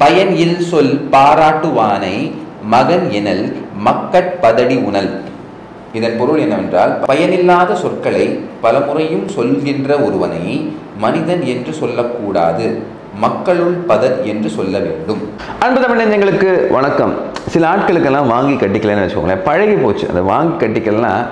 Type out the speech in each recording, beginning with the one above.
பயன் இல் சொல் பாராட்டுவானை மகன் எனல் மக்கட் பதடி உணல். இதன் பொருள் என்னவென்றால் பயனில்லாத சொற்களை பலமுறையும் சொல்கின்ற ஒருவனை மனிதன் என்று சொல்லக்கூடாது மக்களுள் பதர் என்று சொல்ல வேண்டும். அன்பு தமிழஞ்சங்களுக்கு வணக்கம். சில ஆட்களுக்கெல்லாம் வாங்கி கட்டிக்கலன்னு வச்சுக்கோங்களேன் பழகி போச்சு. அதை வாங்கி கட்டிக்கலாம்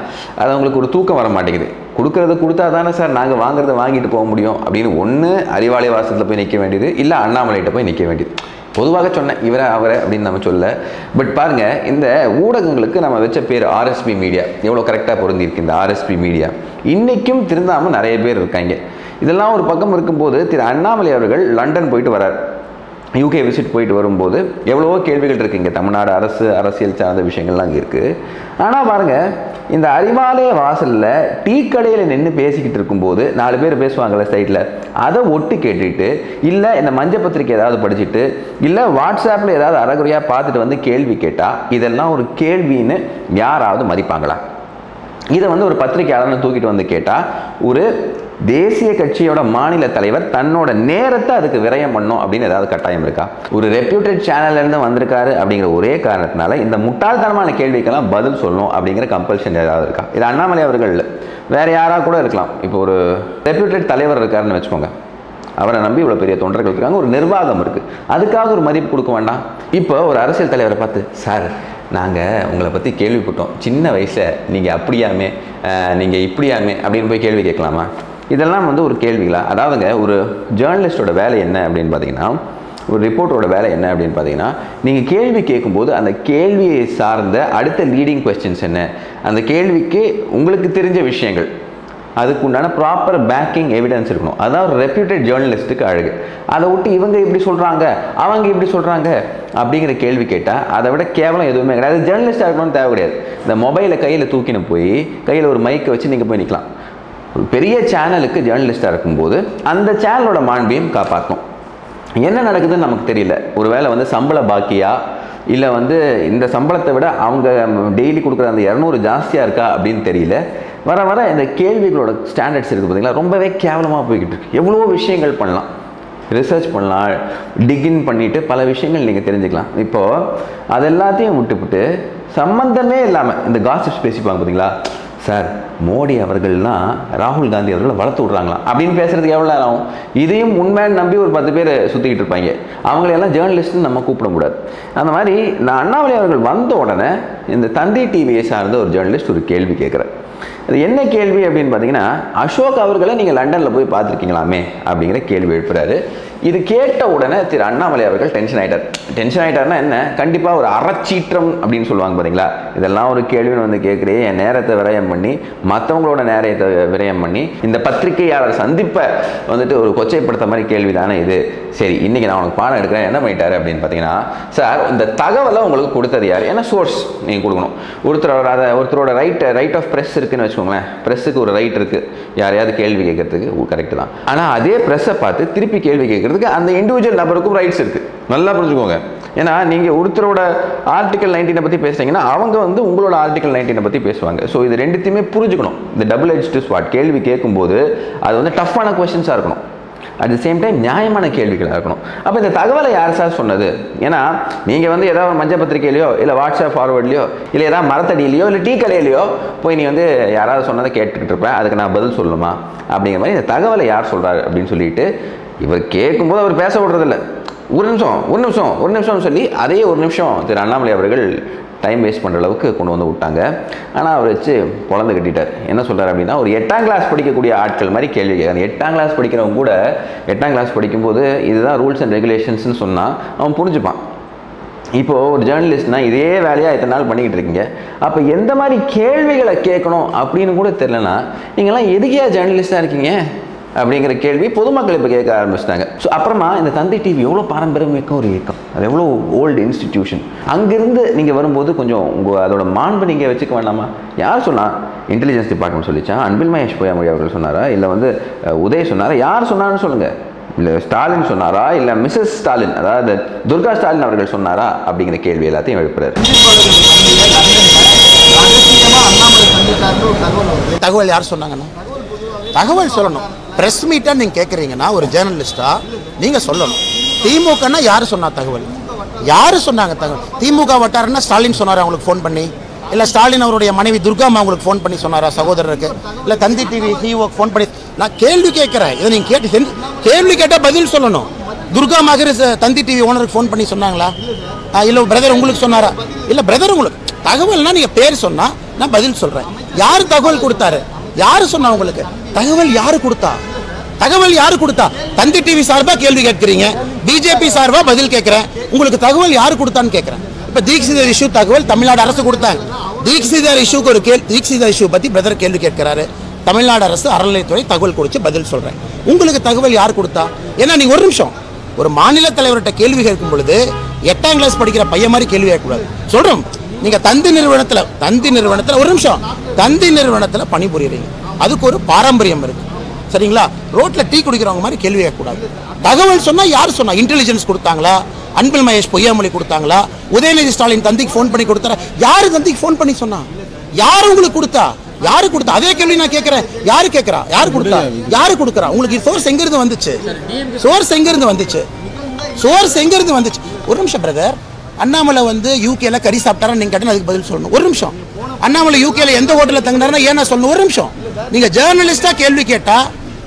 அது அவங்களுக்கு ஒரு தூக்கம் வர மாட்டேங்குது கொடுக்கறத கொடுத்தா தானே சார் நாங்கள் வாங்குறத வாங்கிட்டு போக முடியும் அப்படின்னு ஒன்று அறிவாலய வாசத்தில் போய் நிற்க வேண்டியது இல்லை அண்ணாமலைகிட்ட போய் நிற்க வேண்டியது. பொதுவாக சொன்னேன் இவரை அவரை அப்படின்னு நம்ம சொல்ல. பட் பாருங்கள் இந்த ஊடகங்களுக்கு நம்ம வச்ச பேர் ஆர்எஸ்பி மீடியா எவ்வளோ கரெக்டாக பொருந்திருக்கு இந்த ஆர்எஸ்பி மீடியா இன்றைக்கும் திருந்தாமல் நிறைய பேர் இருக்காங்க. இதெல்லாம் ஒரு பக்கம் இருக்கும்போது திரு அண்ணாமலை அவர்கள் லண்டன் போயிட்டு வரார் யூகே விசிட் போயிட்டு வரும்போது எவ்வளவோ கேள்விகள் இருக்குது இங்கே தமிழ்நாடு அரசு அரசியல் சார்ந்த விஷயங்கள்லாம் அங்கே இருக்குது ஆனால் பாருங்கள் இந்த அறிவாலய வாசலில் டீ கடையில் நின்று பேசிக்கிட்டு இருக்கும்போது நாலு பேர் பேசுவாங்கள்ல சைட்டில் அதை ஒட்டு கேட்டுட்டு இல்லை இந்த மஞ்ச பத்திரிக்கை ஏதாவது படிச்சுட்டு இல்லை வாட்ஸ்அப்பில் ஏதாவது அறகுறையாக பார்த்துட்டு வந்து கேள்வி கேட்டால் இதெல்லாம் ஒரு கேள்வின்னு யாராவது மதிப்பாங்களா? இதை வந்து ஒரு பத்திரிகையாளர்னு தூக்கிட்டு வந்து கேட்டால் ஒரு தேசிய கட்சியோட மாநில தலைவர் தன்னோட நேரத்தை அதுக்கு விரயம் பண்ணும் அப்படின்னு ஏதாவது கட்டாயம் இருக்கா? ஒரு ரெப்யூட்டட் சேனல்ல இருந்து வந்திருக்காரு அப்படிங்கிற ஒரே காரணத்தினால இந்த முட்டாள்தனமான கேள்விக்கெல்லாம் பதில் சொல்லணும் அப்படிங்கிற கம்பல்ஷன் ஏதாவது இருக்கா? இது அண்ணாமலை அவர்கள் இல்ல. வேற யாரா கூட இருக்கலாம். இப்போ ஒரு ரெப்யூட்டட் தலைவர் இருக்காருன்னு வச்சுக்கோங்க. அவரை நம்பி இவ்வளோ பெரிய தொண்டர்கள் இருக்காங்க. ஒரு நிர்வாகம் இருக்குது அதுக்காக ஒரு மதிப்பு கொடுக்க வேண்டாம். இப்போ ஒரு அரசியல் தலைவரை பார்த்து சார் நாங்கள் உங்களை பற்றி கேள்விப்பட்டோம். சின்ன வயசில் நீங்கள் அப்படியாமே நீங்கள் இப்படியாமே அப்படின்னு போய் கேள்வி கேட்கலாமா? இதெல்லாம் வந்து ஒரு கேள்விகளா? அதாவதுங்க ஒரு ஜேர்னலிஸ்டோட வேலை என்ன அப்படின்னு பார்த்தீங்கன்னா ஒரு ரிப்போர்ட்டோட வேலை என்ன அப்படின்னு பார்த்தீங்கன்னா நீங்கள் கேள்வி கேட்கும்போது அந்த கேள்வியை சார்ந்த அடுத்த லீடிங் கொஸ்டின்ஸ் என்ன? அந்த கேள்விக்கு உங்களுக்கு தெரிஞ்ச விஷயங்கள். அதுக்கு உண்டான ப்ராப்பர் பேக்கிங் எவிடன்ஸ் இருக்கணும். அதான் ஒரு ரெப்யூட்டட் ஜேர்னலிஸ்ட்டுக்கு அழகு. அதை விட்டு இவங்க இப்படி சொல்கிறாங்க அவங்க இப்படி சொல்கிறாங்க அப்படிங்கிற கேள்வி கேட்டால் அதை விட கேவலம் எதுவுமே கிடையாது. ஜேர்னலிஸ்ட்டாக இருக்கணும்னு தேவை கிடையாது இந்த மொபைலை கையில் தூக்கின்னு போய் கையில் ஒரு மைக்கை வச்சு நீங்கள் போய் நிற்கலாம் ஒரு பெரிய சேனலுக்கு ஜேர்னலிஸ்டாக இருக்கும்போது அந்த சேனலோட மாண்பையும் காப்பாற்றும் என்ன நடக்குதுன்னு நமக்கு தெரியல. ஒருவேளை வந்து சம்பள பாக்கியா? இல்லை வந்து இந்த சம்பளத்தை விட அவங்க டெய்லி கொடுக்குற அந்த இரநூறு ஜாஸ்தியாக இருக்கா அப்படின்னு தெரியல. வர வர இந்த கேள்விகளோட ஸ்டாண்டர்ட்ஸ் இருக்குது பார்த்தீங்களா ரொம்பவே கேவலமாக போய்கிட்டு இருக்கு. எவ்வளோ விஷயங்கள் பண்ணலாம். ரிசர்ச் பண்ணலாம். டிகின் பண்ணிவிட்டு பல விஷயங்கள் நீங்கள் தெரிஞ்சுக்கலாம். இப்போது அது எல்லாத்தையும் விட்டுவிட்டு சம்மந்தமே இல்லாமல் இந்த காசிப்ஸ் பேசிப்பாங்க பார்த்தீங்களா சார் மோடி அவர்கள்லாம் ராகுல் காந்தி அவர்களை வளர்த்து விட்றாங்களாம். அப்படின்னு பேசுறதுக்கு எவ்வளோ நேரம் ஆகும்? இதையும் உண்மைன்னு நம்பி ஒரு பத்து பேர் சுற்றிக்கிட்டு இருப்பாங்க. அவங்களையெல்லாம் ஜேர்னலிஸ்ட்னு நம்ம கூப்பிட முடியாது அந்த மாதிரி நான் அண்ணாமலை அவர்கள் வந்த உடனே இந்த தந்தி டிவியை சார்ந்த ஒரு ஜேர்னலிஸ்ட் ஒரு கேள்வி கேட்குறேன் அது என்ன கேள்வி அப்படின்னு பார்த்தீங்கன்னா அசோக் அவர்களை நீங்கள் லண்டனில் போய் பார்த்துருக்கீங்களாமே அப்படிங்கிற கேள்வி எழுப்புறாரு. இது கேட்ட உடனே திரு அண்ணாமலை அவர்கள் டென்ஷன் ஆகிட்டார் டென்ஷன் ஆகிட்டார்னா என்ன? கண்டிப்பாக ஒரு அறச்சீற்றம் அப்படின்னு சொல்லுவாங்க பார்த்தீங்களா இதெல்லாம் ஒரு கேள்வின்னு வந்து கேட்குறே என் நேரத்தை விரயம் பண்ணி மற்றவங்களோட நேரத்தை விரயம் பண்ணி இந்த பத்திரிகையாளர் சந்திப்பை வந்துட்டு ஒரு கொச்சைப்படுத்த மாதிரி கேள்வி தானே இது. சரி இன்றைக்கி நான் உனக்கு பாடம் எடுக்கிறேன். என்ன பண்ணிட்டாரு அப்படின்னு பார்த்தீங்கன்னா சார் இந்த தகவலை உங்களுக்கு கொடுத்தது யார்? ஏன்னா சோர்ஸ் நீங்கள் கொடுக்கணும். ஒருத்தரோட அதை ஒருத்தரோட ரைட் ரைட் ஆஃப் ப்ரெஸ் இருக்குன்னு வச்சுக்கோங்களேன். ப்ரெஸ்ஸுக்கு ஒரு ரைட் இருக்குது யாரையாவது கேள்வி கேட்கறதுக்கு கரெக்டு தான். ஆனால் அதே ப்ரெஸ்ஸை பார்த்து திருப்பி கேள்வி அப்படிங்கிறதுக்கு அந்த இண்டிவிஜுவல் நபருக்கும் ரைட்ஸ் இருக்குது நல்லா புரிஞ்சுக்கோங்க. ஏன்னா நீங்கள் ஒருத்தரோட ஆர்டிக்கல் நைன்டீனை பற்றி பேசுகிறீங்கன்னா அவங்க வந்து உங்களோட ஆர்டிக்கல் நைன்டீனை பற்றி பேசுவாங்க. ஸோ இது ரெண்டுத்தையுமே புரிஞ்சுக்கணும். இந்த டபுள் எஜ்டு ஸ்வாட் கேள்வி கேட்கும்போது அது வந்து டஃப்பான கொஸ்டின்ஸாக இருக்கணும். அட் த சேம் டைம் நியாயமான கேள்விகளாக இருக்கணும். அப்போ இந்த தகவலை யார் சார் சொன்னது? ஏன்னா நீங்கள் வந்து ஏதாவது ஒரு மஞ்சள் பத்திரிக்கையிலையோ இல்லை வாட்ஸ்அப் ஃபார்வர்ட்லையோ இல்லை ஏதாவது மரத்தடியிலையோ இல்லை டீ கடையிலையோ போய் நீ வந்து யாராவது சொன்னதை கேட்டுக்கிட்டு இருப்பேன். அதுக்கு நான் பதில் சொல்லணுமா? அப்படிங்கிற மாதிரி இந்த தகவலை யார் சொல்கிறாரு அப்படின்னு சொல்லிட்டு இவர் கேட்கும்போது அவர் பேச விடுறதில்ல. ஒரு நிமிஷம் ஒரு நிமிஷம் ஒரு நிமிஷம்னு சொல்லி அதே ஒரு நிமிஷம் திரு அண்ணாமலை அவர்கள் டைம் வேஸ்ட் பண்ணுற அளவுக்கு கொண்டு வந்து விட்டாங்க. ஆனால் அவர் வச்சு பொழந்து கட்டிட்டார். என்ன சொல்கிறார் அப்படின்னா ஒரு எட்டாம் கிளாஸ் படிக்கக்கூடிய ஆட்கள் மாதிரி கேள்வி கேட்குறாங்க. எட்டாம் கிளாஸ் படிக்கிறவங்க கூட எட்டாம் கிளாஸ் படிக்கும்போது இதுதான் ரூல்ஸ் அண்ட் ரெகுலேஷன்ஸ்னு சொன்னால் அவன் புரிஞ்சுப்பான். இப்போது ஒரு ஜேர்னலிஸ்ட்னா இதே வேலையாக இத்தனை நாள் பண்ணிக்கிட்டு இருக்கீங்க. அப்போ எந்த மாதிரி கேள்விகளை கேட்கணும் அப்படின்னு கூட தெரிலனா நீங்கள்லாம் எதுக்கே ஜேர்னலிஸ்டாக இருக்கீங்க? அப்படிங்கிற கேள்வி பொதுமக்கள் இப்போ கேட்க ஆரம்பிச்சிட்டாங்க. ஸோ அப்புறமா இந்த தந்தை டிவி எவ்வளோ பாரம்பரியம் மிக்க ஒரு இயக்கம். அது எவ்வளோ ஓல்டு இன்ஸ்டிடியூஷன் அங்கிருந்து நீங்கள் வரும்போது கொஞ்சம் உங்கள் அதோட மாண்பு நீங்கள் வச்சுக்க வேண்டாமா? யார் சொன்னா? இன்டெலிஜென்ஸ் டிபார்ட்மெண்ட் சொல்லிச்சா? அன்பில் மகேஷ் பொய்யாமொழி அவர்கள் சொன்னாரா? இல்லை வந்து உதய் சொன்னாரா? யார் சொன்னாருன்னு சொல்லுங்கள் இல்லை ஸ்டாலின் சொன்னாரா? இல்லை மிஸ்ஸஸ் ஸ்டாலின் அதாவது துர்கா ஸ்டாலின் அவர்கள் சொன்னாரா? அப்படிங்கிற கேள்வி எல்லாத்தையும் எழுப்புறாரு. தகவல் யார் சொன்னாங்கண்ணா தகவல் சொல்லணும். ப்ரெஸ் மீட்டாக நீங்கள் கேட்குறீங்கன்னா ஒரு ஜேர்னலிஸ்ட்டாக நீங்கள் சொல்லணும். திமுகன்னா யார் சொன்னா தகவல்? யார் சொன்னாங்க தகவல்? திமுக வட்டாரன்னா ஸ்டாலின் சொன்னார் அவங்களுக்கு ஃபோன் பண்ணி? இல்லை ஸ்டாலின் அவருடைய மனைவி துர்காமா அவங்களுக்கு ஃபோன் பண்ணி சொன்னாரா சகோதரருக்கு? இல்லை தந்தி டிவி சிஓக்கு ஃபோன் பண்ணி நான் கேள்வி கேட்குறேன். இதை நீங்கள் கேட்டு கேள்வி கேட்டால் பதில் சொல்லணும். துர்கா மகர் தந்தி டிவி ஓனருக்கு ஃபோன் பண்ணி சொன்னாங்களா? இல்லை பிரதர் உங்களுக்கு சொன்னாரா? இல்லை பிரதர் உங்களுக்கு தகவல்னா நீங்கள் பேர் சொன்னால் நான் பதில் சொல்கிறேன் யார் தகவல் கொடுத்தாரு? யாரு சொன்னா உங்களுக்கு? தகவல் யாரு கொடுத்தா? தகவல் யாரு கொடுத்தா? தந்தி டிவி சார்பா கேள்வி கேட்கிறீங்க. பிஜேபி சார்பா பதில் கேட்கிறேன். உங்களுக்கு தகவல் யாரு கொடுத்தான்னு கேட்கிறேன். இப்ப தீக்ஷிதர் இஷ்யூ தகவல் தமிழ்நாடு அரசு கொடுத்தாங்க தீக்ஷிதர் இஷ்யூக்கு ஒரு கேள்வி தீக்ஷிதர் இஷ்யூ பத்தி பிரதர் கேள்வி கேட்கிறாரு. தமிழ்நாடு அரசு அறநிலையத்துறை தகவல் கொடுத்து பதில் சொல்றேன். உங்களுக்கு தகவல் யார் கொடுத்தா? ஏன்னா நீங்க ஒரு நிமிஷம் ஒரு மாநில தலைவர்கிட்ட கேள்வி கேட்கும் பொழுது எட்டாம் கிளாஸ் படிக்கிற பையன் மாதிரி கேள்வி கேட்கக்கூடாது. சொல்றோம். நீங்க தந்தி நிறுவனத்துல தந்தி நிறுவனத்துல ஒரு நிமிஷம். தந்தி நிறுவனத்துல பணிபுரியறீங்க. அதுக்கு ஒரு பாரம்பரியம் இருக்கு. சரிங்களா? ரோட்ல டீ குடிக்கிறவங்க மாதிரி கேள்வி கேட்கக்கூடாது. தகவல் சொன்னா யார் சொன்னா? இன்டெலிஜென்ஸ் கொடுத்தாங்களா? அன்பில் மகேஷ் பொய்யாமொழி கொடுத்தாங்களா? உதயநிதி ஸ்டாலின் தந்திக்கு ஃபோன் பண்ணி கொடுத்தாரா? யாரு தந்திக்கு ஃபோன் பண்ணி சொன்னா? யார் உங்களுக்கு கொடுத்தா? யாரு கொடுத்தா? அதே கேள்வி நான் கேட்கிறேன். யாரு கேட்கறா? யாரு கொடுத்தா? யாரு கொடுக்கறா? உங்களுக்கு சோர்ஸ் எங்க இருந்து வந்துச்சு? சோர்ஸ் எங்க இருந்து வந்துச்சு? சோர்ஸ் எங்க இருந்து வந்துச்சு? ஒரு நிமிஷம் பிரதர் அண்ணாமலை வந்து யூகேல கறி சாப்பிட்டாரா நீங்க கேட்டா அதுக்கு பதில் சொல்லணும். ஒரு நிமிஷம். அண்ணாமலை யூகேல எந்த ஹோட்டலில் தங்கினாருன்னா ஏன்னா சொல்லணும்? ஒரு நிமிஷம். நீங்க ஜேர்னலிஸ்டா கேள்வி கேட்டா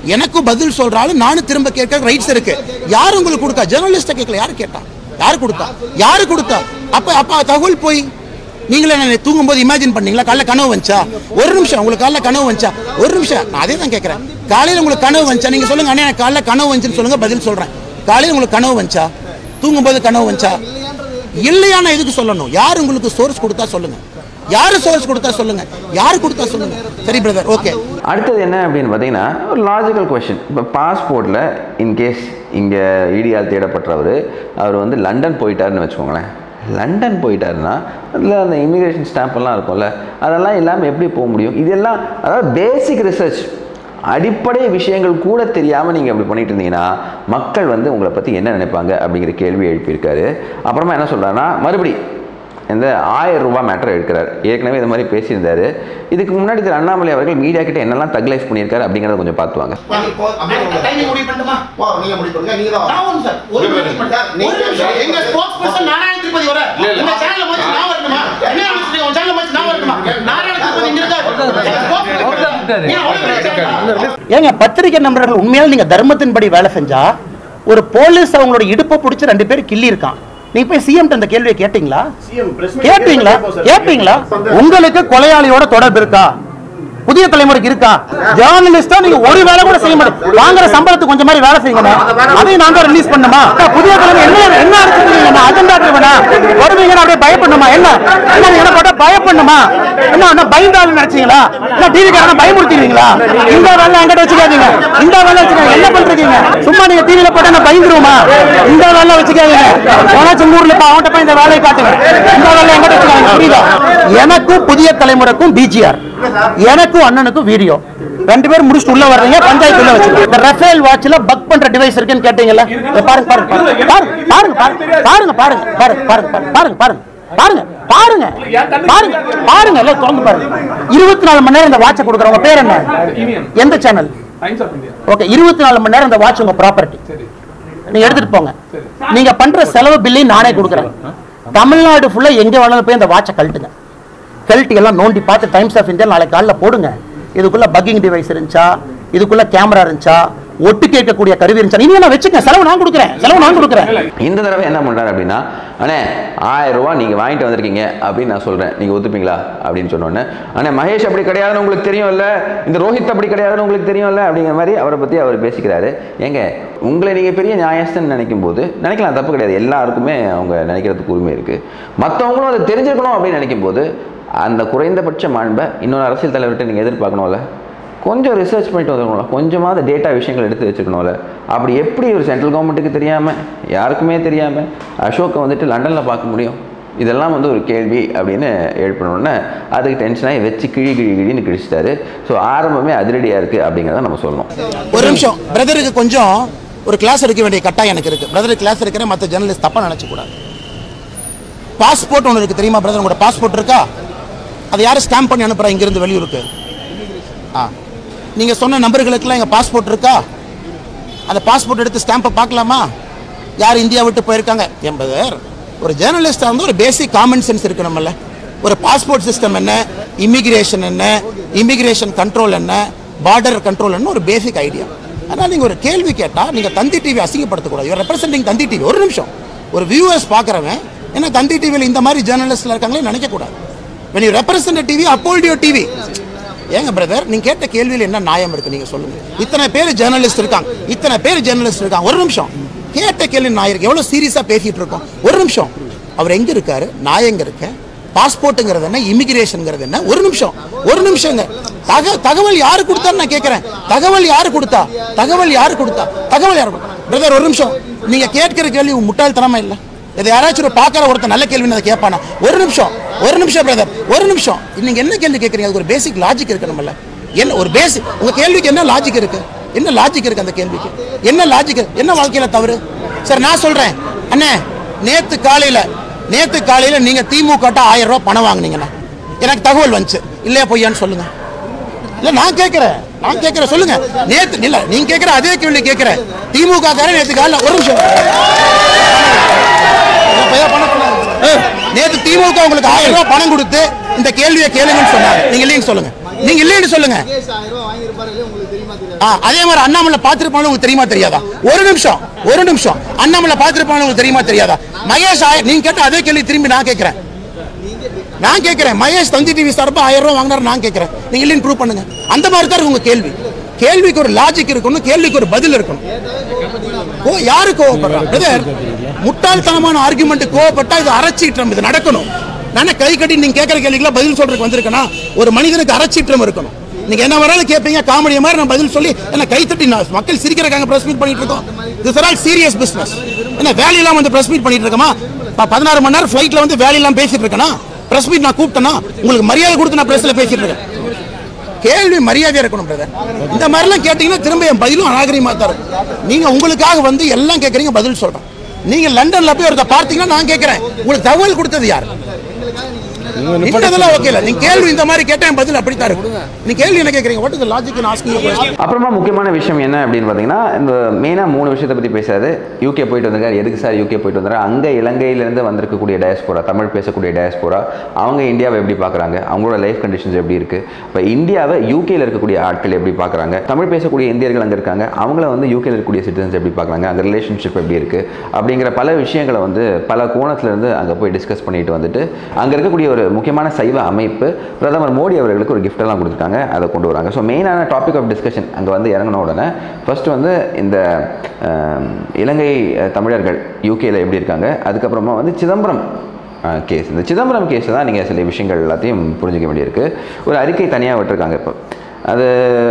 எனக்கும் பதில் சொல்றாலும் நானும் திரும்ப கேட்க ரைட்ஸ் இருக்கு. யாரு உங்களுக்கு கொடுக்கா ஜேர்னலிஸ்டா கேட்கல. யாரு கேட்டா? யாரு கொடுத்தா? யாரு கொடுத்தா? அப்ப அப்ப தகவல் போய். நீங்களே நான் தூங்கும்போது இமேஜின் பண்ணீங்களா? காலைல கனவு வந்துச்சா? ஒரு நிமிஷம். உங்களுக்கு காலைல கனவு வந்துச்சா? ஒரு நிமிஷம். நான் அதே தான் கேட்கறேன். காலையில் உங்களுக்கு கனவு வந்துச்சா? நீங்க சொல்லுங்க அண்ணா காலைல கனவு வந்துச்சுன்னு சொல்லுங்க பதில் சொல்றேன். காலையில் உங்களுக்கு கனவு வந்துச்சா? தூங்கும்போது கனவு வந்துச்சா? இல்லையா நான் எதுக்கு சொல்லணும்? யார் உங்களுக்கு சோர்ஸ் கொடுத்தா சொல்லுங்க. யார் சோர்ஸ் கொடுத்தா சொல்லுங்க? யார் கொடுத்தா சொல்லுங்க? சரி பிரதர் ஓகே அடுத்தது என்ன அப்படின்னு பார்த்தீங்கன்னா ஒரு லாஜிக்கல் கொஷின் இப்போ பாஸ்போர்ட்டில் இன்கேஸ் இங்கே இடியால் தேடப்பட்டவர் அவர் வந்து லண்டன் போயிட்டாருன்னு வச்சுக்கோங்களேன். லண்டன் போயிட்டாருன்னா இல்லை அந்த இமிகிரேஷன் ஸ்டாம்ப் எல்லாம் இருக்கும்ல அதெல்லாம் இல்லாமல் எப்படி போக முடியும்? இதெல்லாம் அதாவது பேசிக் ரிசர்ச் அடிப்படை விஷயங்கள் கூட தெரியாமல் நீங்கள் அப்படி பண்ணிட்டு இருந்தீங்கன்னா மக்கள் வந்து உங்களை பற்றி என்ன நினைப்பாங்க அப்படிங்கிற கேள்வி எழுப்பியிருக்காரு. அப்புறமா என்ன சொல்கிறாருன்னா மறுபடி இந்த ஆயிரம் ரூபாய் மேட்டர் எடுக்கிறார். ஏற்கனவே இது மாதிரி பேசியிருந்தாரு. இதுக்கு முன்னாடி திரு அண்ணாமலை அவர்கள் மீடியா கிட்ட என்னெல்லாம் தக் லைஃப் பண்ணியிருக்காரு அப்படிங்கிறத கொஞ்சம் பார்த்துவாங்க. ஏங்க பத்திரிகை நண்பர்கள் உண்மையால் நீங்க தர்மத்தின்படி வேலை செஞ்சா ஒரு போலீஸ் அவங்களோட இடுப்பை பிடிச்சி ரெண்டு பேரும் கிள்ளி இருக்கான். நீங்க போய் சிஎம் அந்த கேள்வியை கேட்டீங்களா? கேட்பீங்களா கேட்பீங்களா உங்களுக்கு கொலையாளியோட தொடர்பு இருக்கா? புதிய தலைமுறைக்கு இருக்கா? ஜேர்னலிஸ்டா நீங்க ஒரு வேலை கூட செய்ய முடியும் வாங்குற சம்பளத்துக்கு கொஞ்சம் மாதிரி வேலை செய்யுங்க அதையும் நாங்க ரிலீஸ் பண்ணுமா? புதிய தலைமுறை என்ன என்ன அடிச்சிருக்கீங்க அஜெண்டா வேணா வருவீங்க அப்படியே பயப்படணுமா? என்ன? என்ன என்ன போட்டா பயப்படணுமா? என்ன என்ன பயந்தாலும் நினைச்சீங்களா? என்ன டிவி காரன பயமுறுத்திடுவீங்களா? இந்த வேலை எங்கிட்ட வச்சுக்காதீங்க. இந்த வேலை வச்சுக்காங்க என்ன பண்றீங்க? சும்மா நீங்க டிவியில போட்டா நான் பயந்துருவோமா? இந்த வேலை வச்சுக்காதீங்க. போனாச்சும் ஊர்ல அவன்கிட்ட போய் இந்த வேலையை காட்டுங்க. இந்த வேலை எங்கிட்ட வச்சுக்காங்க புரியுதா? எனக்கும் புதிய தலைமுறைக்கும் பிஜிஆர் எனக்கும் அண்ணனுக்கும் வீடியோ ரெண்டு பேரும் முடிச்சுட்டு உள்ள வர்றீங்க பஞ்சாயத்து உள்ள வச்சு இந்த ரஃபேல் வாட்ச்ல பக் பண்ற டிவைஸ் இருக்குன்னு கேட்டீங்கல்ல பாருங்க பாருங்க பாருங்க பாருங்க பாருங்க பாருங்க பாருங்க பாருங்க பாருங்க பாருங்க பாருங்க பாருங்க பாருங்க பாருங்க பாருங்க எல்லாம் திறந்து பாருங்க இருபத்தி நாலு மணி நேரம் இந்த வாட்சை கொடுக்குறவங்க பேர் என்ன எந்த சேனல் ஓகே இருபத்தி நாலு மணி நேரம் இந்த வாட்ச் உங்க ப்ராப்பர்ட்டி நீங்க எடுத்துட்டு போங்க நீங்க பண்ற செலவு பில்லையும் நானே கொடுக்குறேன் தமிழ்நாடு ஃபுல்லா எங்க வேணாலும் போய் இந்த வாட்சை கழட்டுங்க ஃபெல்ட் எல்லாம் நோண்டி பார்த்து டைம்ஸ் ஆஃப் இந்தியா நாளைக்கு காலைல போடுங்க. இதுக்குள்ள பக்கிங் டிவைஸ் இருந்துச்சா? இதுக்குள்ள கேமரா இருந்துச்சா? ஒட்டு கேட்கக்கூடிய கருவி இருந்துச்சா? நீங்க நான் வச்சுக்க செலவு நான் கொடுக்குறேன். செலவு நான் கொடுக்குறேன். இந்த தடவை என்ன பண்ணுறாரு அப்படின்னா அண்ணே ஆயிரம் ரூபா நீங்கள் வாங்கிட்டு வந்திருக்கீங்க அப்படின்னு நான் சொல்கிறேன் நீங்கள் ஒத்துப்பீங்களா? அப்படின்னு சொன்னோன்னே அண்ணே மகேஷ் அப்படி கிடையாதுன்னு உங்களுக்கு தெரியும் இல்லை இந்த ரோஹித் அப்படி கிடையாதுன்னு உங்களுக்கு தெரியும் இல்லை அப்படிங்கிற மாதிரி அவரை பற்றி அவர் பேசிக்கிறாரு. ஏங்க உங்களை நீங்கள் பெரிய நியாயஸ்தன் நினைக்கும் போது நினைக்கலாம் தப்பு கிடையாது. எல்லாருக்குமே அவங்க நினைக்கிறதுக்கு உரிமை இருக்குது மற்றவங்களும் அதை தெரிஞ்சுக்கணும் அப்படின்னு நினைக்கும் போது அந்த குறைந்தபட்ச மாண்பை இன்னொரு அரசியல் தலைவர்கிட்ட நீங்கள் எதிர்பார்க்கணும்ல? கொஞ்சம் ரிசர்ச் பண்ணிட்டு வந்துருக்கணும்ல கொஞ்சமாவது டேட்டா விஷயங்கள் எடுத்து வச்சுக்கணும்ல. அப்படி எப்படி ஒரு சென்ட்ரல் கவர்மெண்ட்டுக்கு தெரியாமல் யாருக்குமே தெரியாமல் அசோக்கை வந்துட்டு லண்டனில் பார்க்க முடியும்? இதெல்லாம் வந்து ஒரு கேள்வி அப்படின்னு எழுப்பினோடனே அதுக்கு டென்ஷனாகி வச்சு கிழி கிழி கிழின்னு கிழிச்சிட்டாரு. ஸோ ஆரம்பமே அதிரடியாக இருக்குது அப்படிங்கிறத நம்ம சொல்லணும். ஒரு நிமிஷம். பிரதருக்கு கொஞ்சம் ஒரு கிளாஸ் எடுக்க வேண்டிய கட்டாயம் எனக்கு இருக்குது பிரதருக்கு கிளாஸ் எடுக்கிறேன் மற்ற ஜெர்னலிஸ்ட் தப்பாக நினச்சக்கூடாது பாஸ்போர்ட் ஒன்று இருக்குது தெரியுமா பிரதர்? உங்களோட பாஸ்போர்ட் இருக்கா? அதை யாரும் ஸ்டாம்ப் பண்ணி அனுப்புறா? இங்கிருந்து வெளியூருக்கு. ஆ. நீங்க சொன்ன நம்பர்களுக்கெல்லாம் எங்க பாஸ்போர்ட் இருக்கா? அந்த பாஸ்போர்ட் எடுத்து ஸ்டாம்பை பார்க்கலாமா? யார் இந்தியா விட்டு போயிருக்காங்க? என்பது ஒரு ஜேர்னலிஸ்டாக வந்து ஒரு பேசிக் காமன் சென்ஸ் இருக்கணும்ல ஒரு பாஸ்போர்ட் சிஸ்டம் என்ன? இமிகிரேஷன் என்ன? இமிகிரேஷன் கண்ட்ரோல் என்ன? பார்டர் கண்ட்ரோல் என்ன? ஒரு பேசிக் ஐடியா அதனால் நீங்கள் ஒரு கேள்வி கேட்டால் நீங்கள் தந்தி டிவி அசிங்கப்படுத்தக்கூடாது. யூர் ரெப்ரசென்டிங் தந்தி டிவி ஒரு நிமிஷம். ஒரு வியூவர்ஸ் பார்க்குறவன் ஏன்னா தந்தி டிவியில் இந்த மாதிரி ஜேர்னலிஸ்டில் இருக்காங்களே நினைக்கக்கூடாது. When you represent TV uphold uphold TV ஏங்க பிரதர் நீங்க கேட்ட கேள்வியில் என்ன நியாயம் இருக்கு? நீங்க சொல்லுங்க. இத்தனை பேர் ஜேர்னலிஸ்ட் இருக்காங்க. இத்தனை பேர் ஜேர்னலிஸ்ட் இருக்காங்க. ஒரு நிமிஷம். கேட்ட கேள்வி நான் இருக்கு. எவ்வளவு சீரியஸாக பேசிட்டு இருக்கோம். ஒரு நிமிஷம். அவர் எங்க இருக்காரு? நான் எங்க இருக்கேன்? பாஸ்போர்ட்டுங்கிறது என்ன? இமிகிரேஷனுங்கிறது என்ன? ஒரு நிமிஷம். ஒரு நிமிஷங்க. தக தகவல் யாரு கொடுத்தான்னு நான் கேட்குறேன். தகவல் யாரு கொடுத்தா? தகவல் யாரு கொடுத்தா? தகவல் யாரு பிரதர் ஒரு நிமிஷம். நீங்க கேட்கிற கேள்வி முட்டாள்தனமா இல்லை? இதை யாராச்சும் ஒரு பார்க்குற ஒருத்தர் நல்ல கேள்வின்னு அதை கேட்பானா? ஒரு நிமிஷம். ஒரு நிமிஷம் பிரதர் ஒரு நிமிஷம். நீங்கள் என்ன கேள்வி கேட்குறீங்க அதுக்கு ஒரு பேசிக் லாஜிக் இருக்கணும்ல என்ன ஒரு பேசிக் உங்க கேள்விக்கு என்ன லாஜிக் இருக்கு? என்ன லாஜிக் இருக்கு அந்த கேள்விக்கு? என்ன லாஜிக் என்ன வாழ்க்கையில தவறு? சார் நான் சொல்றேன். அண்ணே நேத்து காலையில நேத்து காலையில நீங்க திமுக ஆயிரம் ரூபாய் பணம் வாங்கினீங்கண்ணா. எனக்கு தகவல் வந்துச்சு. இல்லையா பொய்யான்னு சொல்லுங்க. இல்ல நான் கேட்கிறேன் நான் கேட்கிறேன் சொல்லுங்க. நேத்து இல்ல நீங்க கேட்கிற அதே கேள்வி கேட்கிறேன் திமுக காரன் நேத்து காலையில ஒரு நிமிஷம். ஏய், நேத்து திமுக உங்களுக்கு ஆயிரம் ரூபாய் பணம் கொடுத்து இந்த கேள்வியை கேளுங்கன்னு சொன்னாங்க. நீங்க இல்லைன்னு சொல்லுங்க. நீங்க இல்லைன்னு சொல்லுங்க. அதே மாதிரி அண்ணாமலை பார்த்திருப்பாங்க உங்களுக்கு தெரியுமா தெரியாதா? ஒரு நிமிஷம் ஒரு நிமிஷம். அண்ணாமலை பார்த்திருப்பாங்க உங்களுக்கு தெரியுமா தெரியாதா? மகேஷ் ஆயர் நீங்க கேட்ட அதே கேள்வி திரும்பி நான் கேட்கிறேன். நான் கேட்கிறேன். மகேஷ் தந்தி டிவி சார்பா ஆயிரம் ரூபாய் வாங்கினார் நான் கேட்கிறேன். நீங்க இல்லைன்னு ப்ரூவ் பண்ணுங்க. அந்த மாதிரி தான் இருக்கு உங்க கேள்வி. கேள்விக்கு ஒரு லாஜிக் இருக்கணும் கேள்விக்கு ஒரு பதில் இருக்கணும். ஓ யாரு கோவப்படுறான் பிரதர் முட்டாள்தனமான ஆர்குமெண்ட் கோவப்பட்டா இது அரைச்சீற்றம் இது நடக்கணும். நான் கை கட்டி நீங்க கேட்கற கேள்விக்கெல்லாம் பதில் சொல்றதுக்கு வந்திருக்கேன்னா ஒரு மனிதனுக்கு அரைச்சீற்றம் இருக்கணும். நீங்க என்ன வராலும் கேட்பீங்க காமெடி மாதிரி நான் பதில் சொல்லி என்ன கை தட்டி நான் மக்கள் சிரிக்கிறக்காங்க பிரஸ் மீட் பண்ணிட்டு இருக்கோம். This are all serious business என்ன வேலை இல்லாம வந்து பிரஸ் மீட் பண்ணிட்டு இருக்கோமா? பதினாறு மணி நேரம் ஃபிளைட்ல வந்து வேலை இல்லாம பேசிட்டு இருக்கேனா? பிரஸ் மீட் நான் கூப்பிட்டேனா? உங்களுக்கு மரியாதை கொடுத்து நான் பிரஸ்ல பேசிட்டு இருக்கேன். கேள்வி மரியாதையாக இருக்கணும் பிரதர் இந்த மாதிரிலாம் கேட்டிங்கன்னா திரும்ப என் பதிலும் அநாகரிகமா தான் இருக்கும். உங்களுக்காக வந்து எல்லாம் கேட்குறீங்க பதில் சொல்கிறேன் நீங்க லண்டன்ல போய் ஒருத்த பார்த்தீங்கன்னா நான் கேட்கிறேன் உங்களுக்கு தகவல் கொடுத்தது யார்? நின்றதெல்லாம் ஓகே இல்ல நீங்க கேள்வி இந்த மாதிரி கேட்டா என் பதில் இருக்கும். நீ கேள்வி என்ன கேட்குறீங்க what is logic asking question அப்புறமா முக்கியமான விஷயம் என்ன அப்படின்னு பார்த்தீங்கன்னா இந்த மெயினாக மூணு விஷயத்தை பற்றி பேசுறாரு. யூகே போயிட்டு வந்திருக்காரு. எதுக்கு சார் யூகே போயிட்டு வந்தாரு? அங்கே இலங்கையிலேருந்து வந்திருக்கக்கூடிய டயஸ்போரா தமிழ் பேசக்கூடிய டயஸ்போரா அவங்க இந்தியாவை எப்படி பார்க்குறாங்க? அவங்களோட லைஃப் கண்டிஷன்ஸ் எப்படி இருக்குது இப்போ இந்தியாவை யூகேல இருக்கக்கூடிய ஆட்கள் எப்படி பார்க்குறாங்க? தமிழ் பேசக்கூடிய இந்தியர்கள் அங்கே இருக்காங்க. அவங்கள வந்து யூகேல இருக்கக்கூடிய சிட்டிசன்ஸ் எப்படி பார்க்குறாங்க? அங்கே ரிலேஷன்ஷிப் எப்படி இருக்குது அப்படிங்கிற பல விஷயங்களை வந்து பல கோணத்துலேருந்து அங்கே போய் டிஸ்கஸ் பண்ணிட்டு வந்துட்டு அங்கே இருக்கக்கூடிய ஒரு முக்கியமான சைவ அமைப்பு பிரதமர் மோடி அவர்களுக்கு ஒரு கிஃப்டெல்லாம் கொடுத்துருக்காங்க அதை கொண்டு வராங்க. ஸோ மெயினான டாபிக் ஆஃப் டிஸ்கஷன் அங்கே வந்து இறங்கின உடனே ஃபஸ்ட்டு வந்து இந்த இலங்கை தமிழர்கள் யூகேயில் எப்படி இருக்காங்க அதுக்கப்புறமா வந்து சிதம்பரம் கேஸ் இந்த சிதம்பரம் கேஸ் தான் நீங்கள் சில விஷயங்கள் எல்லாத்தையும் புரிஞ்சுக்க வேண்டியிருக்கு. ஒரு அறிக்கை தனியாக விட்டுருக்காங்க இப்போ. அது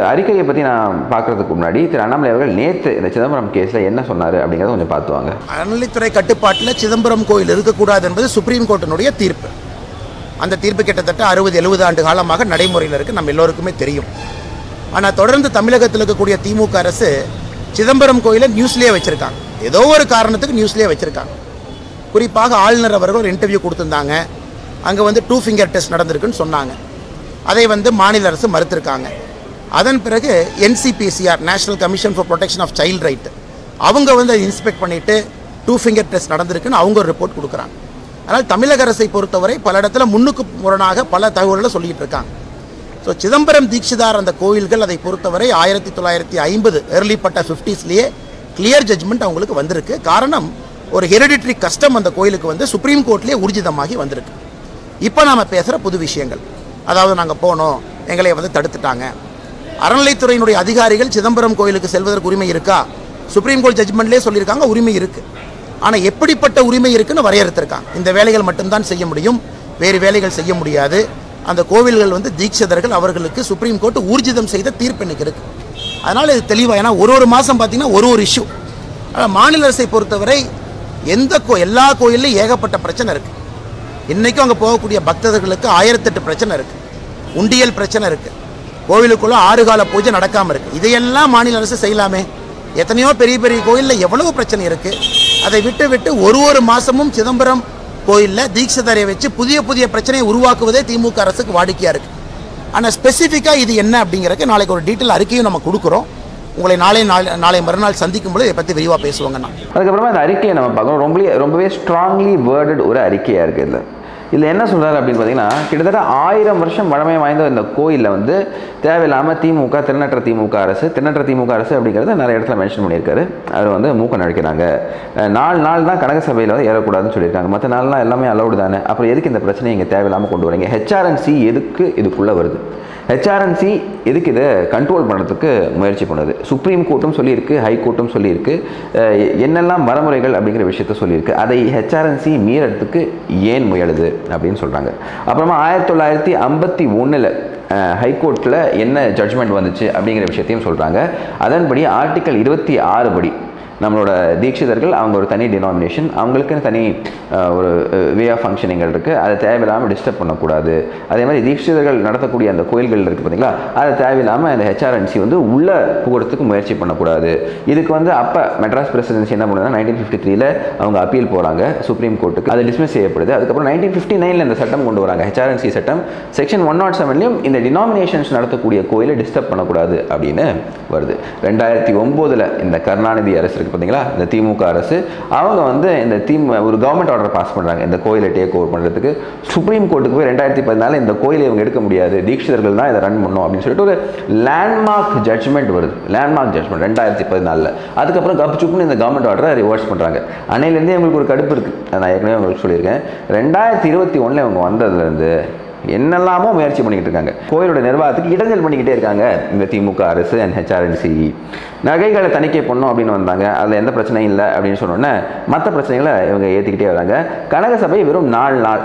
அறிக்கையை பற்றி நான் பார்க்குறதுக்கு முன்னாடி திரு அண்ணாமலை அவர்கள் நேற்று இந்த சிதம்பரம் கேஸில் என்ன சொன்னார் அப்படிங்கிறத கொஞ்சம் பார்த்துவாங்க அறநிலைத்துறை கட்டுப்பாட்டில் சிதம்பரம் கோயில் இருக்கக்கூடாது என்பது சுப்ரீம் கோர்ட்டினுடைய தீர்ப்பு. அந்த தீர்ப்பு கிட்டத்தட்ட அறுபது எழுபது ஆண்டு காலமாக நடைமுறையில் இருக்கு நம்ம எல்லோருக்குமே தெரியும். ஆனால் தொடர்ந்து தமிழகத்தில் இருக்கக்கூடிய திமுக அரசு சிதம்பரம் கோயிலை நியூஸ்லேயே வச்சுருக்காங்க. ஏதோ ஒரு காரணத்துக்கு நியூஸ்லேயே வச்சுருக்காங்க. குறிப்பாக ஆளுநர் அவர்கள் ஒரு இன்டர்வியூ கொடுத்துருந்தாங்க. அங்கே வந்து டூ ஃபிங்கர் டெஸ்ட் நடந்திருக்குன்னு சொன்னாங்க. அதை வந்து மாநில அரசு மறுத்திருக்காங்க. அதன் பிறகு NCPCR national commission for protection of child right அவங்க வந்து அதை இன்ஸ்பெக்ட் பண்ணிவிட்டு டூ ஃபிங்கர் டெஸ்ட் நடந்திருக்குன்னு அவங்க ஒரு ரிப்போர்ட் கொடுக்குறாங்க. அதனால் தமிழக அரசை பொறுத்தவரை பல இடத்துல முன்னுக்கு முரணாக பல தகவல்களை சொல்லிட்டு இருக்காங்க. ஸோ சிதம்பரம் தீட்சிதார் அந்த கோயில்கள் அதை பொறுத்தவரை ஆயிரத்தி தொள்ளாயிரத்தி ஐம்பது ஏர்லிப்பட்ட ஃபிஃப்டிஸ்லேயே கிளியர் ஜட்ஜ்மெண்ட் அவங்களுக்கு வந்திருக்கு. காரணம் ஒரு ஹெரிடிட்ரி கஸ்டம் அந்த கோயிலுக்கு வந்து சுப்ரீம் கோர்ட்லேயே ஊர்ஜிதமாகி வந்திருக்கு. இப்போ நாம் பேசுகிற புது விஷயங்கள். அதாவது நாங்கள் போனோம் எங்களை வந்து தடுத்துட்டாங்க. அறநிலைத்துறையினுடைய அதிகாரிகள் சிதம்பரம் கோயிலுக்கு செல்வதற்கு உரிமை இருக்கா? சுப்ரீம் கோர்ட் ஜட்ஜ்மெண்ட்லேயே சொல்லியிருக்காங்க உரிமை இருக்குது ஆனால் எப்படிப்பட்ட உரிமை இருக்குன்னு வரையறுத்திருக்காங்க. இந்த வேலைகள் மட்டும்தான் செய்ய முடியும். வேறு வேலைகள் செய்ய முடியாது. அந்த கோவில்கள் வந்து தீட்சிதர்கள் அவர்களுக்கு சுப்ரீம் கோர்ட் ஊர்ஜிதம் செய்த தீர்ப்பு இன்னைக்கு இருக்கு. அதனால் இது தெளிவாக ஏன்னா ஒரு ஒரு மாதம் பார்த்திங்கன்னா ஒரு ஒரு இஷ்யூ ஆனால் மாநில அரசை பொறுத்தவரை எந்த கோ எல்லா கோயில்லையும் ஏகப்பட்ட பிரச்சனை இருக்குது இன்றைக்கும் அங்கே போகக்கூடிய பக்தர்களுக்கு ஆயிரத்தெட்டு பிரச்சனை இருக்குது உண்டியல் பிரச்சனை இருக்குது கோவிலுக்குள்ளே ஆறு கால பூஜை நடக்காமல் இருக்குது இதையெல்லாம் மாநில அரசு செய்யலாமே. எத்தனையோ பெரிய பெரிய கோயிலில் எவ்வளவு பிரச்சனை இருக்கு? அதை விட்டு விட்டு ஒரு ஒரு மாசமும் சிதம்பரம் கோயிலில் தீட்சிதரை வச்சு புதிய புதிய பிரச்சனையை உருவாக்குவதே திமுக அரசுக்கு வாடிக்கையாக இருக்கு. ஆனால் ஸ்பெசிஃபிக்காக இது என்ன அப்படிங்கிறதுக்கு நாளைக்கு ஒரு டீட்டெயில் அறிக்கையும் நம்ம கொடுக்குறோம். உங்களை நாளை நாளை நாளை மறுநாள் சந்திக்கும் பொழுது இதை பற்றி விரிவாக பேசுவாங்கண்ணா நான் அதுக்கப்புறமா இந்த அறிக்கையை நம்ம பார்க்கணும். ரொம்பவே ரொம்பவே ஸ்ட்ராங்லி வேர்டட் ஒரு அறிக்கையாக இருக்குது இதில். இதில் என்ன சொல்கிறார் அப்படின்னு பார்த்தீங்கன்னா கிட்டத்தட்ட ஆயிரம் வருஷம் பழமை வாய்ந்த இந்த கோயிலில் வந்து தேவையில்லாமல் திமுக திருநற்ற திமுக அரசு திருநற்ற திமுக அரசு அப்படிங்கிறத நிறைய இடத்துல மென்ஷன் பண்ணியிருக்காரு. அவர் வந்து மூக்க நடிக்கிறாங்க நாலு நாள் தான் கனக சபையில் வந்து ஏறக்கூடாதுன்னு சொல்லியிருக்காங்க. மற்ற நாள்லாம் எல்லாமே அலௌடு தானே. அப்புறம் எதுக்கு இந்த பிரச்சனையை இங்கே தேவையில்லாமல் கொண்டு வரீங்க? ஹெச்ஆர்என்சி எதுக்கு இதுக்குள்ளே வருது? ஹெச்ஆர்என்சி எதுக்கு இதை கண்ட்ரோல் பண்ணுறதுக்கு முயற்சி பண்ணுது? சுப்ரீம் கோர்ட்டும் சொல்லியிருக்கு ஹை கோர்ட்டும் சொல்லியிருக்கு. என்னெல்லாம் வரமுறைகள் அப்படிங்கிற விஷயத்த சொல்லியிருக்கு. அதை ஹெச்ஆர்என்சி மீறத்துக்கு ஏன் முயலுது அப்படின்னு சொல்கிறாங்க அப்புறமா ஆயிரத்தி தொள்ளாயிரத்தி ஐம்பத்தி ஒன்றில் ஹைகோர்ட்டில் என்ன ஜட்ஜ்மெண்ட் வந்துச்சு அப்படிங்கிற விஷயத்தையும் சொல்கிறாங்க அதன்படி ஆர்டிக்கல் இருபத்தி ஆறு படி நம்மளோட தீட்சிதர்கள் அவங்க ஒரு தனி டினாமினேஷன் அவங்களுக்குன்னு தனி ஒரு வே ஆஃப் ஃபங்க்ஷனிங்கள் இருக்குது அதை தேவையில்லாமல் டிஸ்டர்ப் பண்ணக்கூடாது. அதே மாதிரி தீட்சிதர்கள் நடத்தக்கூடிய அந்த கோயில்கள் இருக்குது பார்த்தீங்களா அதை தேவையில்லாமல் அந்த ஹெச்ஆர்என்சி வந்து உள்ளே போகிறதுக்கு முயற்சி பண்ணக்கூடாது. இதுக்கு வந்து அப்போ மெட்ராஸ் பிரசிடென்சி என்ன பண்ணுதுன்னா நைன்டீன் ஃபிஃப்டி த்ரீல அவங்க அப்பீல் போகிறாங்க சுப்ரீம் கோர்ட்டுக்கு அது டிஸ்மிஸ் செய்யப்படுது. அதுக்கப்புறம் நைன்டீன் ஃபிஃப்டி நைனில் இந்த சட்டம் கொண்டு வராங்க ஹெச்ஆர்என்சி சட்டம். செக்ஷன் ஒன் நாட் செவன்லையும் இந்த டினாமினேஷன்ஸ் நடத்தக்கூடிய கோயிலை டிஸ்டர்ப் பண்ணக்கூடாது அப்படின்னு வருது. ரெண்டாயிரத்தி ஒம்போதில் இந்த கருணாநிதி அரசு இருக்குது பார்த்தீங்களா இந்த திமுக அரசு. அவங்க வந்து இந்த தீம் ஒரு கவர்மெண்ட் ஆர்டர் பாஸ் பண்ணுறாங்க இந்த கோயிலை டேக் ஓவர் பண்ணுறதுக்கு சுப்ரீம் கோர்ட்டுக்கு போய் ரெண்டாயிரத்தி பதினாலு இந்த கோயிலை இவங்க எடுக்க முடியாது. தீட்சிதர்கள் தான் இதை ரன் பண்ணும் அப்படின்னு சொல்லிட்டு ஒரு லேண்ட்மார்க் ஜட்ஜ்மெண்ட் வருது. லேண்ட்மார்க் ஜட்ஜ்மெண்ட் ரெண்டாயிரத்தி பதினாலில். அதுக்கப்புறம் கப்பு சுப்புன்னு இந்த கவர்மெண்ட் ஆர்டரை ரிவர்ஸ் பண்ணுறாங்க அன்னையிலேருந்தே அவங்களுக்கு ஒரு கடுப்பு இருக்குது நான் ஏற்கனவே உங்களுக்கு சொல்லியிருக்கேன். ரெண்டாயிரத்தி இருபத்தி ஒன்றில் இவங்க வந்ததுலேருந்து என்னெல்லாமோ முயற்சி பண்ணிக்கிட்டு இருக்காங்க. கோயிலோட நிர்வாகத்துக்கு இடைஞ்சல் பண்ணிக்கிட்டே இருக்காங்க. இந்த திமுக அரசு அண்ட் ஹெச்ஆர்என்சி நகைகளை தணிக்கை பண்ணோம் அப்படின்னு வந்தாங்க. அதில் எந்த பிரச்சனையும் இல்லை அப்படின்னு சொன்னோன்னே மற்ற பிரச்சனைகளை இவங்க ஏற்றிக்கிட்டே வராங்க. கனக சபை வெறும் நாலு நாள்.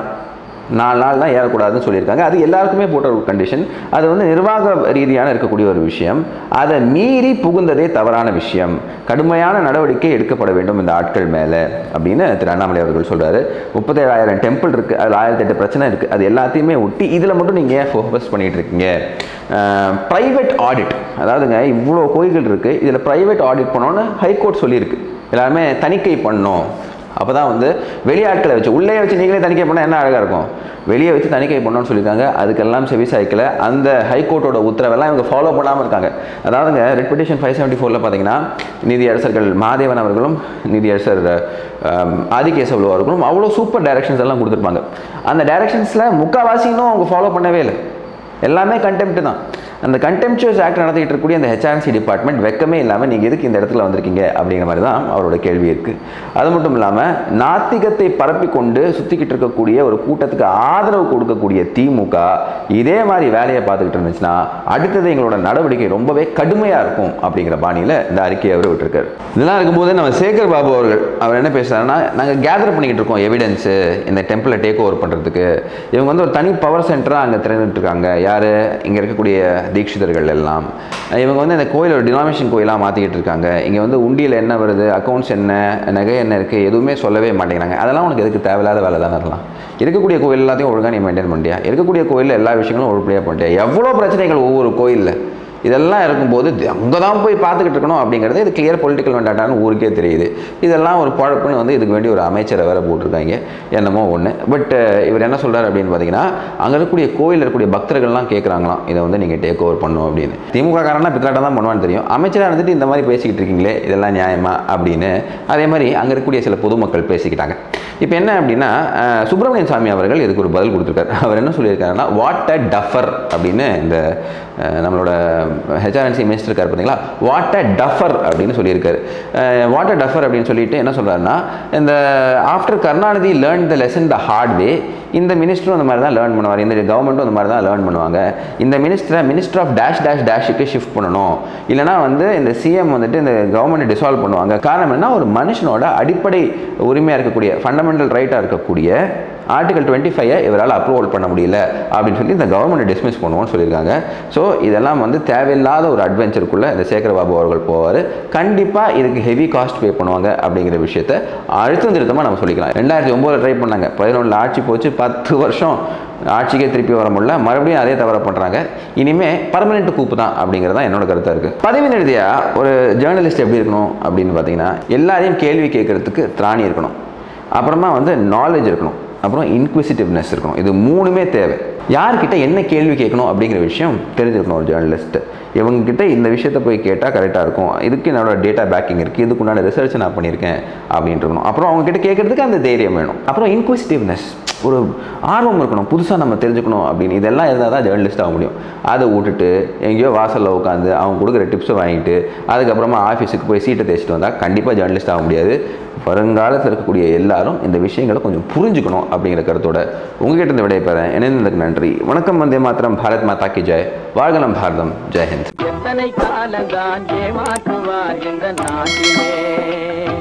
நாலு நாள் தான் ஏறக்கூடாதுன்னு சொல்லியிருக்காங்க. அது எல்லாருக்குமே போட்ட ஒரு கண்டிஷன் அது வந்து நிர்வாக ரீதியான இருக்கக்கூடிய ஒரு விஷயம். அதை மீறி புகுந்ததே தவறான விஷயம். கடுமையான நடவடிக்கை எடுக்கப்பட வேண்டும் இந்த ஆட்கள் மேலே அப்படின்னு திரு அண்ணாமலை அவர்கள் சொல்கிறாரு முப்பத்தேழாயிரம் டெம்பிள் இருக்குது அதில் ஆயிரத்தெட்டு பிரச்சனை இருக்குது அது எல்லாத்தையுமே ஒட்டி இதில் மட்டும் நீங்கள் ஏன் ஃபோக்கஸ் பண்ணிகிட்டு இருக்கீங்க? ப்ரைவேட் ஆடிட் அதாவதுங்க இவ்வளோ கோயில்கள் இருக்குது இதில் ப்ரைவேட் ஆடிட் பண்ணோன்னு ஹைகோர்ட் சொல்லியிருக்கு. எல்லாருமே தணிக்கை பண்ணோம் அப்போ தான் வந்து வெளியாட்களை வச்சு உள்ளே வச்சு நீங்களே தணிக்கை பண்ணால் என்ன அழகாக இருக்கும்? வெளியே வச்சு தணிக்கை பண்ணணும்னு சொல்லியிருக்காங்க. அதுக்கெல்லாம் செவி சாய்க்கல. அந்த ஹைகோர்ட்டோட உத்தரவெல்லாம் இவங்க ஃபாலோ பண்ணாமல் இருக்காங்க. அதாவதுங்க ரெட் பெட்டிஷன் ஃபைவ் செவன்ட்டி ஃபோரில் பார்த்தீங்கன்னா நீதியரசர்கள் மாதேவன் அவர்களும் நீதியரசர் ஆதிகேசவலு அவர்களும் அவ்வளோ சூப்பர் டைரக்ஷன்ஸ் எல்லாம் கொடுத்துருப்பாங்க. அந்த டைரக்ஷன்ஸில் முக்கால்வாசினும் அவங்க ஃபாலோ பண்ணவே இல்லை. எல்லாமே கண்டெம்ட் தான். அந்த கண்டெம்ச்சுவஸ் ஆக்ட் நடத்திட்டு இருக்கக்கூடிய அந்த ஹெச்ஆர்சி டிபார்ட்மெண்ட் வெக்கமே இல்லாமல் நீங்கள் எதுக்கு இந்த இடத்துல வந்திருக்கீங்க அப்படிங்கிற மாதிரி தான் அவரோட கேள்வி இருக்குது அது மட்டும் இல்லாமல் நாத்திகத்தை பரப்பி கொண்டு சுற்றிக்கிட்டு இருக்கக்கூடிய ஒரு கூட்டத்துக்கு ஆதரவு கொடுக்கக்கூடிய திமுக இதே மாதிரி வேலையை பார்த்துக்கிட்டு இருந்துச்சுன்னா அடுத்தது எங்களோட நடவடிக்கை ரொம்பவே கடுமையாக இருக்கும் அப்படிங்கிற பாணியில் இந்த அறிக்கையை அவர் விட்டுருக்காரு. இதெல்லாம் இருக்கும்போது நம்ம சேகர் பாபு அவர்கள் அவர் என்ன பேசுகிறாருன்னா நாங்கள் கேதர் பண்ணிக்கிட்டு இருக்கோம் எவிடன்ஸு இந்த டெம்பிளை டேக் ஓவர் பண்ணுறதுக்கு இவங்க வந்து ஒரு தனி பவர் சென்டராக அங்கே திறந்துட்டு இருக்காங்க. யார்? இங்கே இருக்கக்கூடிய தீட்சிதர்கள் எல்லாம் இவங்க வந்து இந்த கோயில் ஒரு டினாமினேஷன் கோயிலாக மாற்றிக்கிட்டு இருக்காங்க. இங்கே வந்து உண்டியில் என்ன வருது அக்கௌண்ட்ஸ் என்ன நகை என்ன இருக்குது எதுவுமே சொல்லவே மாட்டேங்கிறாங்க. அதெல்லாம் உனக்கு எதுக்கு தேவையில்லாத வேலை தானே இருக்கலாம் இருக்கக்கூடிய கோயில் எல்லாத்தையும் ஒழுங்காக நீ மெயின்டைன் பண்ணியா இருக்கக்கூடிய கோயிலில் எல்லா விஷயங்களும் ஒழுப்படியாக பண்ணிட்டியா? எவ்வளோ பிரச்சனைகள் ஒவ்வொரு கோயிலில். இதெல்லாம் இருக்கும்போது அங்கே தான் போய் பார்த்துக்கிட்டு இருக்கணும் அப்படிங்கிறது இது கிளியர் பொலிட்டிக்கல் வெண்டாட்டான்னு ஊருக்கே தெரியுது. இதெல்லாம் ஒரு பழப்புன்னு வந்து இதுக்கு வேண்டி ஒரு அமைச்சரை வேறு போட்டிருக்காங்க. என்னமோ ஒன்று பட் இவர் என்ன சொல்கிறார் அப்படின்னு பார்த்தீங்கன்னா அங்கே இருக்கக்கூடிய கோயில் இருக்கக்கூடிய பக்தர்கள்லாம் கேட்குறாங்களாம் இதை வந்து நீங்கள் டேக் ஓவர் பண்ணும் அப்படின்னு. திமுக காரனா பித்தலாட்டம் தான் பண்ணுவான்னு தெரியும். அமைச்சராக இருந்துட்டு இந்த மாதிரி பேசிக்கிட்டு இருக்கீங்களே இதெல்லாம் நியாயமா அப்படின்னு. அதே மாதிரி அங்கே இருக்கக்கூடிய சில பொதுமக்கள் பேசிக்கிட்டாங்க. இப்போ என்ன அப்படின்னா சுப்பிரமணியன் சாமி அவர்கள் இதுக்கு ஒரு பதில் கொடுத்துருக்காரு. அவர் என்ன சொல்லியிருக்காருன்னா வாட் அ டஃபர் அப்படின்னு இந்த நம்மளோட ஹெச்ஆர்என்சி மினிஸ்டர் இருக்கார் பார்த்தீங்களா? வாட் அ டஃபர் அப்படின்னு சொல்லியிருக்காரு. வாட் அ டஃபர் அப்படின்னு சொல்லிட்டு என்ன சொல்கிறாருன்னா இந்த after Karunanidhi learn the lesson the hard way இந்த மினிஸ்டரும் அந்த மாதிரி தான் லேர்ன் பண்ணுவார். இந்த கவர்மெண்ட்டும் அந்த மாதிரி தான் லேர்ன் பண்ணுவாங்க. இந்த மினிஸ்டரை மினிஸ்டர் ஆஃப் டேஷ் டேஷ் டேஷுக்கு ஷிஃப்ட் பண்ணணும். இல்லைனா வந்து இந்த சிஎம் வந்துட்டு இந்த கவர்மெண்ட்டை டிசால்வ் பண்ணுவாங்க. காரணம் என்ன ஒரு மனுஷனோட அடிப்படை உரிமையாக இருக்கக்கூடிய ஃபண்டமெண்டல் ரைட்டாக இருக்கக்கூடிய ஆர்டிகல் டுவெண்ட்டி ஃபைவை இவரால் அப்ரூவல் பண்ண முடியல அப்படின்னு சொல்லி இந்த கவர்மெண்ட் டிஸ்மிஸ் பண்ணுவோம்னு சொல்லியிருக்காங்க. ஸோ இதெல்லாம் வந்து தேவையில்லாத ஒரு அட்வென்ச்சருக்குள்ளே இந்த சேகரபாபு அவர்கள் போவார். கண்டிப்பாக இதுக்கு ஹெவி காஸ்ட் பே பண்ணுவாங்க அப்படிங்கிற விஷயத்த அழுத்தம் திருத்தமாக நம்ம சொல்லிக்கலாம். ரெண்டாயிரத்தி ஒம்போதில் ட்ரை பண்ணாங்க. பதினொன்றில் ஆட்சி போச்சு பத்து வருஷம் ஆட்சிக்கே திருப்பி வர முடியல. மறுபடியும் அதே தவிர பண்ணுறாங்க இனிமே பர்மனெண்ட் கூப்பு தான் அப்படிங்கிறது தான் என்னோட கருத்தாக இருக்குது பதவி நிறுதியாக ஒரு ஜேர்னலிஸ்ட் எப்படி இருக்கணும் அப்படின்னு பார்த்தீங்கன்னா எல்லாரையும் கேள்வி கேட்குறதுக்கு திராணி இருக்கணும். அப்புறமா வந்து நாலேஜ் இருக்கணும். அப்புறம் இன்க்விசிட்டிவ்னஸ் இருக்கணும் இது மூணுமே தேவை. யார்கிட்ட என்ன கேள்வி கேட்கணும் அப்படிங்கிற விஷயம் தெரிஞ்சிருக்கணும் ஒரு ஜேர்னலிஸ்ட் இவங்ககிட்ட இந்த விஷயத்த போய் கேட்டால் கரெக்டாக இருக்கும். இதுக்கு என்னோட டேட்டா பேக்கிங் இருக்குது இதுக்குண்டான ரிசர்ச் நான் பண்ணியிருக்கேன் அப்படின்ட்டு இருக்கணும். அப்புறம் அவங்ககிட்ட கேட்குறதுக்கு கேட்கறதுக்கு அந்த தைரியம் வேணும். அப்புறம் இன்க்விசிட்டிவ்னஸ் ஒரு ஆர்வம் இருக்கணும் புதுசாக நம்ம தெரிஞ்சுக்கணும் அப்படின்னு. இதெல்லாம் இருந்தால் தான் ஜேர்னலிஸ்ட் ஆக முடியும். அதை விட்டுட்டு எங்கேயோ வாசலில் உட்காந்து அவங்க கொடுக்குற டிப்ஸை வாங்கிட்டு அதுக்கப்புறமா ஆஃபீஸுக்கு போய் சீட்டை தேய்ச்சிட்டு வந்தால் கண்டிப்பாக ஜேர்னலிஸ்ட் ஆக முடியாது. வருங்காலத்தில் இருக்கக்கூடிய எல்லாரும் இந்த விஷயங்களை கொஞ்சம் புரிஞ்சுக்கணும் அப்படிங்கிற கருத்தோட உங்ககிட்ட இருந்து விடைபெறேன். இணைந்ததுக்கு நன்றி. வணக்கம் வந்தே மாத்திரம் பாரத் மாதா கி ஜெய். வாழ்கலம் பாரதம். ஜெய் ஹிந்த். எத்தனை காலந்தான் ஏமாற்றுவார் இந்த நாட்டிலே.